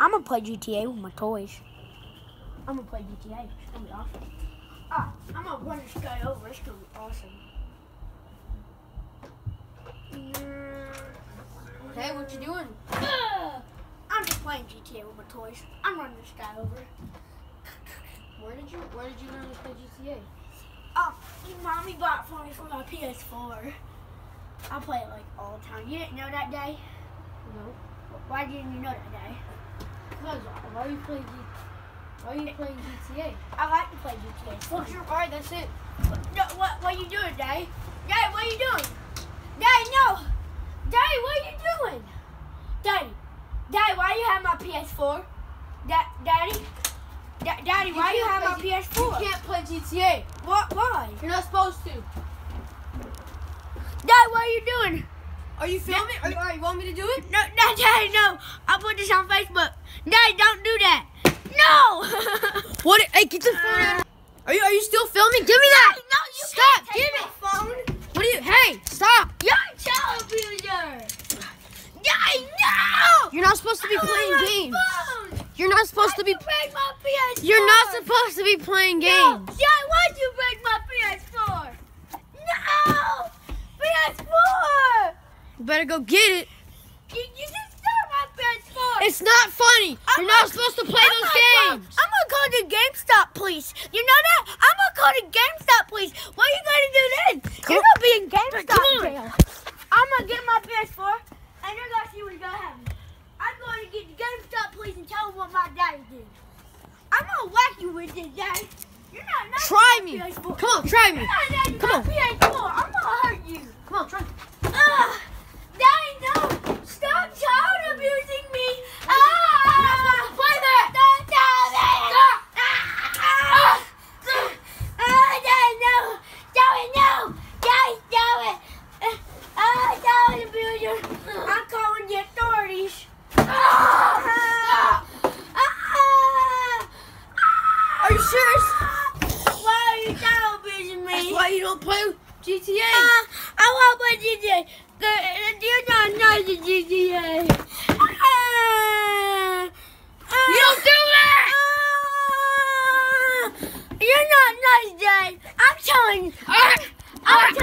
I'm gonna play GTA with my toys. I'm gonna play GTA. It's gonna be awesome. Ah, I'm gonna run this guy over. It's gonna be awesome. Hey, what you doing? Ugh. I'm just playing GTA with my toys. I'm running this guy over. Where did you Where did you learn to play GTA? Oh, mommy bought for me for my PS4. I play it like all the time. You didn't know that day? No. Why didn't you know that day? Cause why are you playing G? Why are you playing GTA? I like to play GTA. What's your Alright, that's it. No, what, what you doing, Daddy? Daddy, what are you doing? Daddy, no! Daddy, what are you doing? Daddy, Daddy, why you have my PS4? Da- Daddy? Da- Daddy, why you, have my G- PS4? You can't play GTA. What, why? You're not supposed to. Daddy, what are you doing? Are you filming? Are you, alright, you want me to do it? No, no, Daddy, put this on Facebook. Daddy, don't do that. No! What? Hey, get the phone out. Are you Are you still filming? Give me that. No, you Stop, give my phone. What are you? Hey, stop. You're a child abuser. Daddy, no! You're not supposed to be playing games. phone. You're not supposed to be. You break my PS4? You're not supposed to be playing No, games. Dad, why'd you break my PS4? No! PS4! You better go get it. You, you It's not funny. You're not supposed to play I'm those gonna call- games. I'm gonna call the GameStop police. You know that? I'm gonna call the GameStop police. What are you gonna do then? You're gonna be in GameStop jail. I'm gonna get my PS4 and you're gonna see what's gonna happen. I'm going to get the GameStop police and tell them what my daddy did. I'm gonna whack you with this, Daddy. You're not nice Try me. PS4. Come on, try me. You're not nice to Come on. pictures. Why are you television me? That's why you don't play GTA. Uh, I want to play GTA. You're not nice at GTA. Uh, uh, uh you don't do that! Uh, you're not nice, Dad. I'm telling you. Uh, I'm, I'm telling